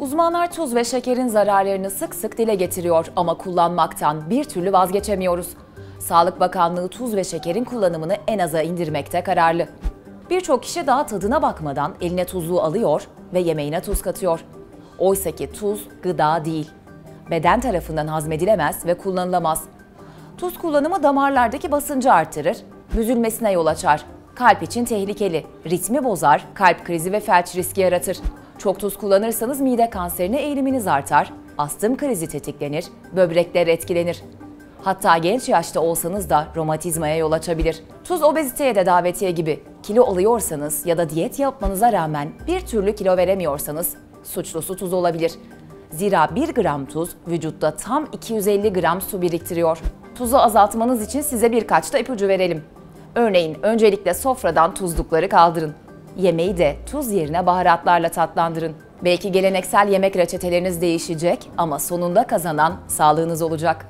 Uzmanlar tuz ve şekerin zararlarını sık sık dile getiriyor ama kullanmaktan bir türlü vazgeçemiyoruz. Sağlık Bakanlığı tuz ve şekerin kullanımını en aza indirmekte kararlı. Birçok kişi daha tadına bakmadan eline tuzluğu alıyor ve yemeğine tuz katıyor. Oysa ki tuz gıda değil. Beden tarafından hazmedilemez ve kullanılamaz. Tuz kullanımı damarlardaki basıncı artırır, büzülmesine yol açar. Kalp için tehlikeli, ritmi bozar, kalp krizi ve felç riski yaratır. Çok tuz kullanırsanız mide kanserine eğiliminiz artar, astım krizi tetiklenir, böbrekler etkilenir. Hatta genç yaşta olsanız da romatizmaya yol açabilir. Tuz obeziteye de davetiye gibi. Kilo alıyorsanız ya da diyet yapmanıza rağmen bir türlü kilo veremiyorsanız suçlusu tuz olabilir. Zira 1 gram tuz vücutta tam 250 gram su biriktiriyor. Tuzu azaltmanız için size birkaç da ipucu verelim. Örneğin öncelikle sofradan tuzlukları kaldırın. Yemeği de tuz yerine baharatlarla tatlandırın. Belki geleneksel yemek reçeteleriniz değişecek ama sonunda kazanan sağlığınız olacak.